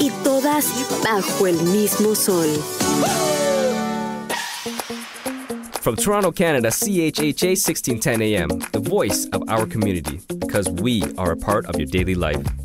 y todas bajo el mismo sol. From Toronto, Canada, CHHA 1610 AM, the voice of our community, because we are a part of your daily life.